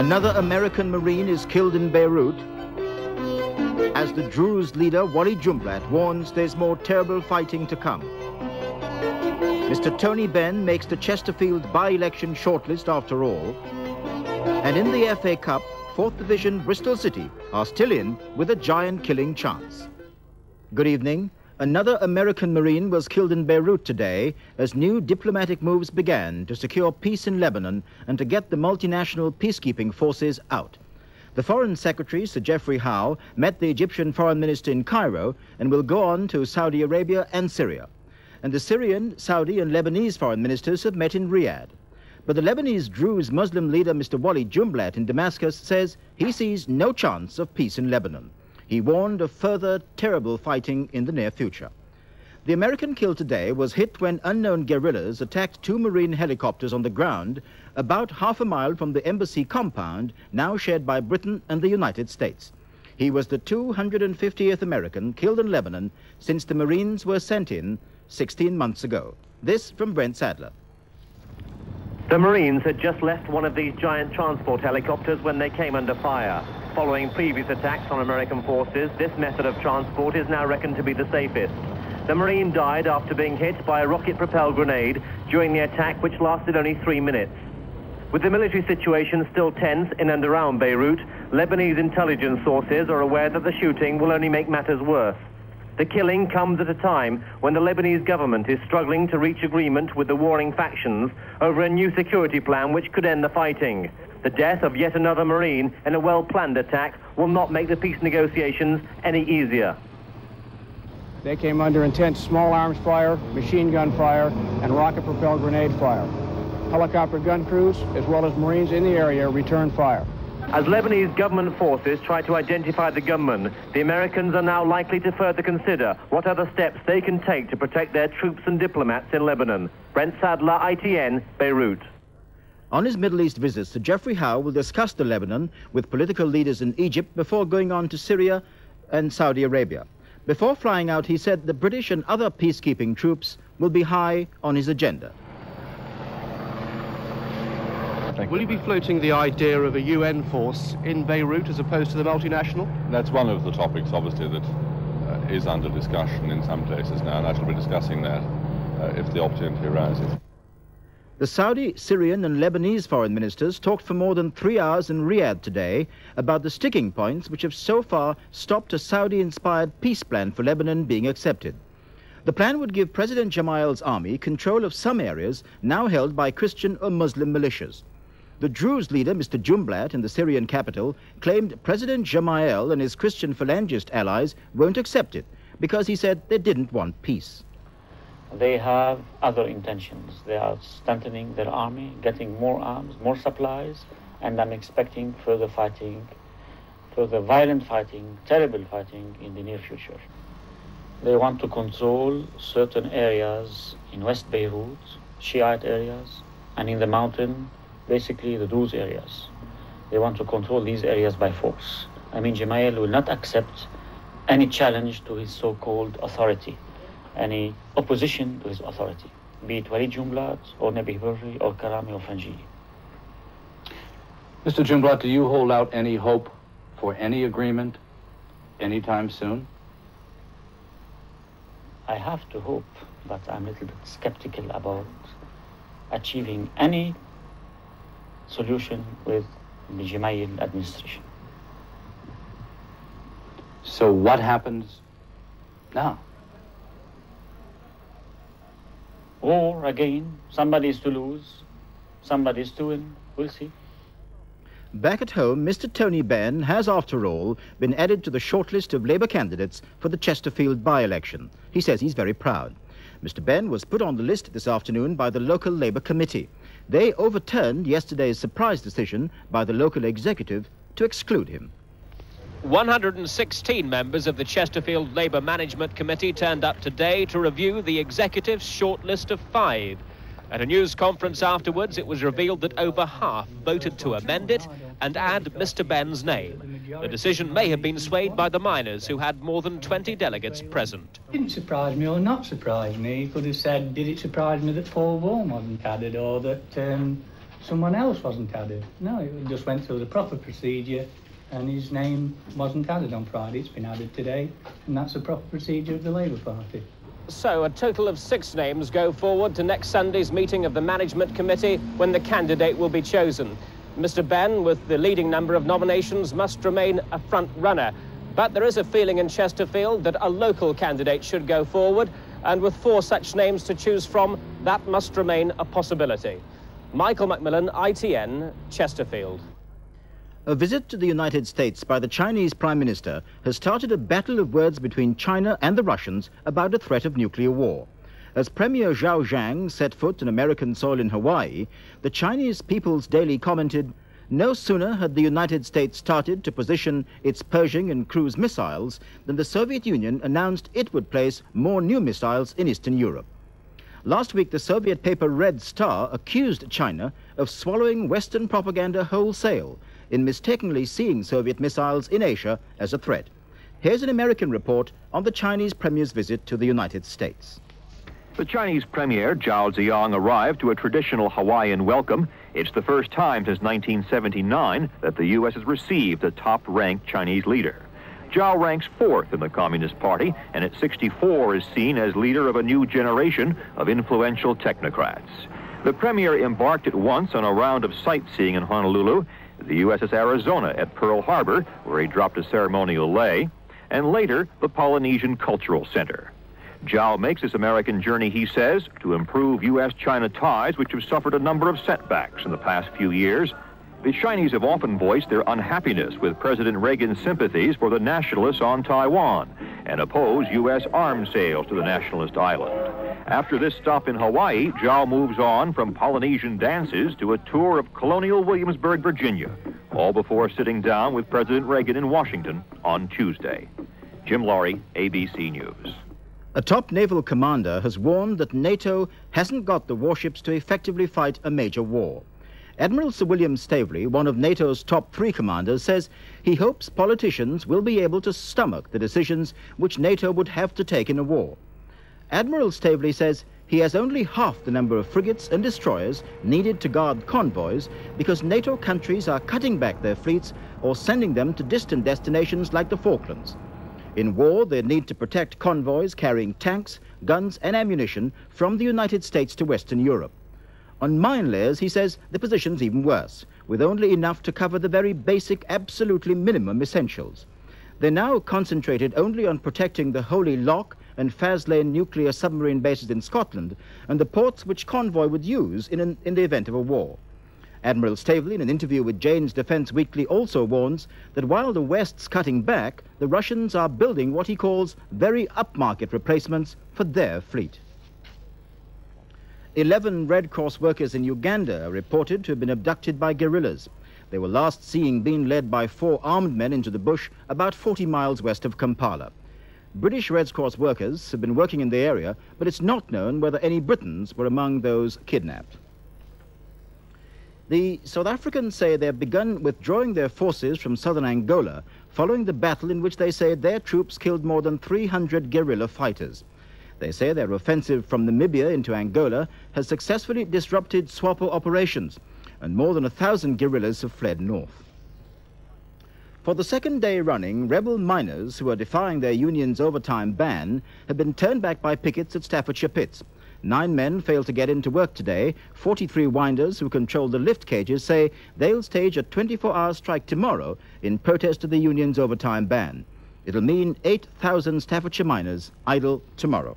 Another American Marine is killed in Beirut as the Druze leader Walid Jumblatt warns there's more terrible fighting to come. Mr. Tony Benn makes the Chesterfield by-election shortlist after all. And in the FA Cup, 4th Division Bristol City are still in with a giant killing chance. Good evening. Another American Marine was killed in Beirut today as new diplomatic moves began to secure peace in Lebanon and to get the multinational peacekeeping forces out. The Foreign Secretary, Sir Geoffrey Howe, met the Egyptian Foreign Minister in Cairo and will go on to Saudi Arabia and Syria. And the Syrian, Saudi and Lebanese foreign ministers have met in Riyadh. But the Lebanese Druze Muslim leader, Mr. Walid Jumblatt in Damascus, says he sees no chance of peace in Lebanon. He warned of further terrible fighting in the near future. The American killed today was hit when unknown guerrillas attacked two Marine helicopters on the ground about half a mile from the embassy compound now shared by Britain and the United States. He was the 250th American killed in Lebanon since the Marines were sent in 16 months ago. This from Brent Sadler. The Marines had just left one of these giant transport helicopters when they came under fire. Following previous attacks on American forces, this method of transport is now reckoned to be the safest. The Marine died after being hit by a rocket-propelled grenade during the attack, which lasted only three minutes. With the military situation still tense in and around Beirut, Lebanese intelligence sources are aware that the shooting will only make matters worse. The killing comes at a time when the Lebanese government is struggling to reach agreement with the warring factions over a new security plan which could end the fighting. The death of yet another Marine in a well-planned attack will not make the peace negotiations any easier. They came under intense small arms fire, machine gun fire, and rocket-propelled grenade fire. Helicopter gun crews, as well as Marines in the area, returned fire. As Lebanese government forces try to identify the gunman, the Americans are now likely to further consider what other steps they can take to protect their troops and diplomats in Lebanon. Brent Sadler, ITN, Beirut. On his Middle East visit, Sir Geoffrey Howe will discuss the Lebanon with political leaders in Egypt before going on to Syria and Saudi Arabia. Before flying out, he said the British and other peacekeeping troops will be high on his agenda. Will you be floating the idea of a UN force in Beirut as opposed to the multinational? That's one of the topics, obviously, that uh, is under discussion in some places now, and I shall be discussing that uh, if the opportunity arises. The Saudi, Syrian and Lebanese foreign ministers talked for more than three hours in Riyadh today about the sticking points which have so far stopped a Saudi-inspired peace plan for Lebanon being accepted. The plan would give President Gemayel's army control of some areas now held by Christian or Muslim militias. The Druze leader, Mr. Jumblatt, in the Syrian capital, claimed President Gemayel and his Christian phalangist allies won't accept it because he said they didn't want peace they have other intentions. They are strengthening their army, getting more arms, more supplies, and I'm expecting further fighting, further violent fighting, terrible fighting in the near future. They want to control certain areas in West Beirut, Shiite areas, and in the mountain, basically the Druze areas. They want to control these areas by force. I mean, Gemayel will not accept any challenge to his so-called authority any opposition to his authority, be it Walid Jumblatt or Nabih Berri or Karami or Frangieh. Mr. Jumblatt, do you hold out any hope for any agreement anytime soon? I have to hope, but I'm a little bit skeptical about achieving any solution with the Gemayel administration. So what happens now? Or again, somebody is to lose, somebody is to win. We'll see. Back at home, Mr. Tony Benn has, after all, been added to the shortlist of Labour candidates for the Chesterfield by-election. He says he's very proud. Mr. Benn was put on the list this afternoon by the local Labour committee. They overturned yesterday's surprise decision by the local executive to exclude him. 116 members of the Chesterfield Labour Management Committee turned up today to review the executive's shortlist of five. At a news conference afterwards, it was revealed that over half voted to amend it and add Mr. Benn's name. The decision may have been swayed by the miners, who had more than 20 delegates present. Didn't surprise me or not surprise me. He could have said, did it surprise me that Paul Warren wasn't added or that um, someone else wasn't added. No, it just went through the proper procedure and his name wasn't added on Friday. It's been added today, and that's the proper procedure of the Labour Party. So, a total of six names go forward to next Sunday's meeting of the Management Committee when the candidate will be chosen. Mr. Benn, with the leading number of nominations, must remain a front runner. But there is a feeling in Chesterfield that a local candidate should go forward, and with four such names to choose from, that must remain a possibility. Michael Macmillan, ITN, Chesterfield. A visit to the United States by the Chinese Prime Minister has started a battle of words between China and the Russians about a threat of nuclear war. As Premier Zhao Ziyang set foot on American soil in Hawaii, the Chinese People's Daily commented, no sooner had the United States started to position its Pershing and cruise missiles than the Soviet Union announced it would place more new missiles in Eastern Europe. Last week, the Soviet paper Red Star accused China of swallowing Western propaganda wholesale in mistakenly seeing Soviet missiles in Asia as a threat. Here's an American report on the Chinese premier's visit to the United States. The Chinese premier, Zhao Ziyang, arrived to a traditional Hawaiian welcome. It's the first time since 1979 that the U.S. has received a top-ranked Chinese leader. Zhao ranks fourth in the Communist Party, and at 64 is seen as leader of a new generation of influential technocrats. The premier embarked at once on a round of sightseeing in Honolulu the USS Arizona at Pearl Harbor, where he dropped a ceremonial lei, and later the Polynesian Cultural Center. Zhao makes his American journey, he says, to improve U.S.-China ties, which have suffered a number of setbacks in the past few years. The Chinese have often voiced their unhappiness with President Reagan's sympathies for the nationalists on Taiwan and oppose U.S. arms sales to the nationalist island. After this stop in Hawaii, Zhao moves on from Polynesian dances to a tour of colonial Williamsburg, Virginia, all before sitting down with President Reagan in Washington on Tuesday. Jim Laurie, ABC News. A top naval commander has warned that NATO hasn't got the warships to effectively fight a major war. Admiral Sir William Staveley, one of NATO's top three commanders, says he hopes politicians will be able to stomach the decisions which NATO would have to take in a war. Admiral Staveley says he has only half the number of frigates and destroyers needed to guard convoys because NATO countries are cutting back their fleets or sending them to distant destinations like the Falklands. In war, they need to protect convoys carrying tanks, guns and ammunition from the United States to Western Europe. On mine layers, he says the position's even worse, with only enough to cover the very basic, absolutely minimum essentials. They're now concentrated only on protecting the Holy Loch and Faslane nuclear submarine bases in Scotland and the ports which Convoy would use in, an, in the event of a war. Admiral Staveley, in an interview with Jane's Defense Weekly, also warns that while the West's cutting back, the Russians are building what he calls very upmarket replacements for their fleet. Eleven Red Cross workers in Uganda are reported to have been abducted by guerrillas. They were last seen being led by four armed men into the bush about 40 miles west of Kampala. British Red Cross workers have been working in the area, but it's not known whether any Britons were among those kidnapped. The South Africans say they have begun withdrawing their forces from southern Angola following the battle in which they say their troops killed more than 300 guerrilla fighters. They say their offensive from Namibia into Angola has successfully disrupted SWAPO operations, and more than a thousand guerrillas have fled north. For the second day running, rebel miners who are defying their union's overtime ban have been turned back by pickets at Staffordshire pits. Nine men failed to get into work today. 43 winders who control the lift cages say they'll stage a 24-hour strike tomorrow in protest of the union's overtime ban. It'll mean 8,000 Staffordshire miners idle tomorrow.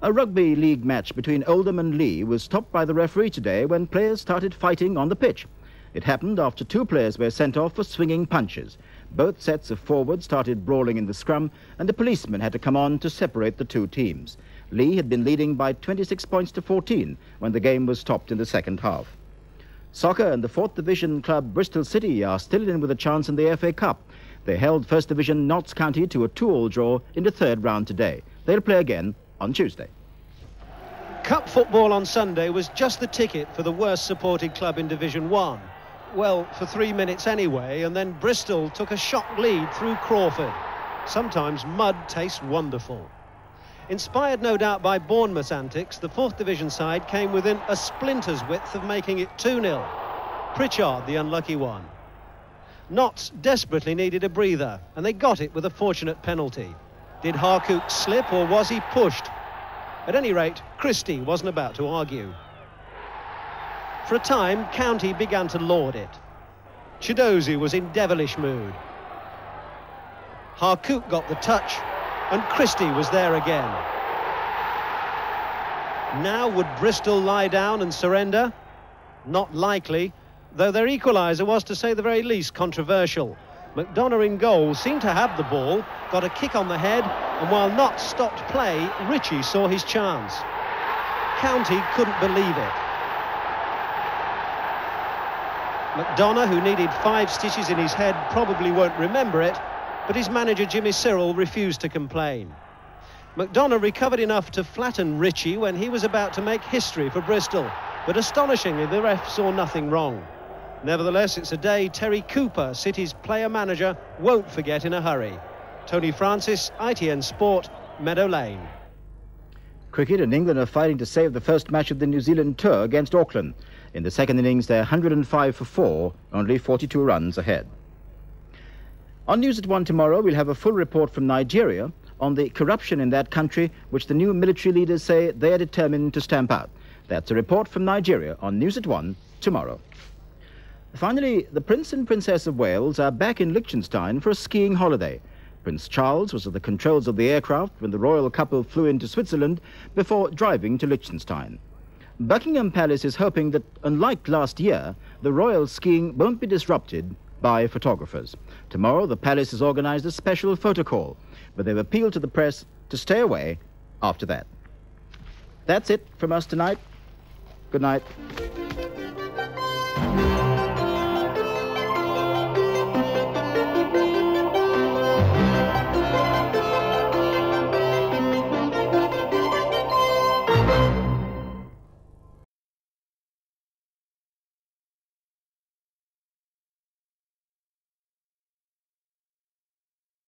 A rugby league match between Oldham and Leigh was stopped by the referee today when players started fighting on the pitch. It happened after two players were sent off for swinging punches. Both sets of forwards started brawling in the scrum, and a policeman had to come on to separate the two teams. Leigh had been leading by 26 points to 14 when the game was stopped in the second half. Soccer and the 4th Division club Bristol City are still in with a chance in the FA Cup. They held 1st Division Notts County to a two-all draw in the third round today. They'll play again on Tuesday. Cup football on Sunday was just the ticket for the worst supported club in Division 1 well, for three minutes anyway, and then Bristol took a shock lead through Crawford. Sometimes mud tastes wonderful. Inspired no doubt by Bournemouth's antics, the 4th Division side came within a splinter's width of making it 2-0. Pritchard, the unlucky one. Notts desperately needed a breather, and they got it with a fortunate penalty. Did Harcourt slip, or was he pushed? At any rate, Christie wasn't about to argue. For a time, County began to lord it. Chiedozie was in devilish mood. Harcourt got the touch, and Christie was there again. Now would Bristol lie down and surrender? Not likely, though their equaliser was, to say the very least, controversial. McDonagh in goal seemed to have the ball, got a kick on the head, and while not stopped play, Ritchie saw his chance. County couldn't believe it. McDonagh, who needed five stitches in his head, probably won't remember it, but his manager Jimmy Sirrel refused to complain. McDonagh recovered enough to flatten Ritchie when he was about to make history for Bristol, but astonishingly the ref saw nothing wrong. Nevertheless, it's a day Terry Cooper, City's player-manager, won't forget in a hurry. Tony Francis, ITN Sport, Meadow Lane. Cricket and England are fighting to save the first match of the New Zealand tour against Auckland. In the second innings, they're 105 for 4, only 42 runs ahead. On News at 1 tomorrow, we'll have a full report from Nigeria on the corruption in that country, which the new military leaders say they are determined to stamp out. That's a report from Nigeria on News at 1 tomorrow. Finally, the Prince and Princess of Wales are back in Liechtenstein for a skiing holiday. Prince Charles was at the controls of the aircraft when the royal couple flew into Switzerland before driving to Liechtenstein. Buckingham Palace is hoping that, unlike last year, the royal skiing won't be disrupted by photographers. Tomorrow, the palace has organized a special photo call, but they've appealed to the press to stay away after that. That's it from us tonight. Good night.